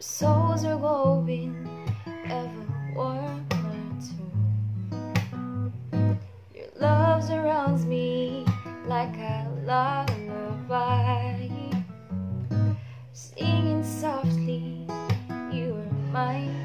Our souls are glowing ever warmer too. Your love surrounds me like a lullaby. Singing softly, you are mine.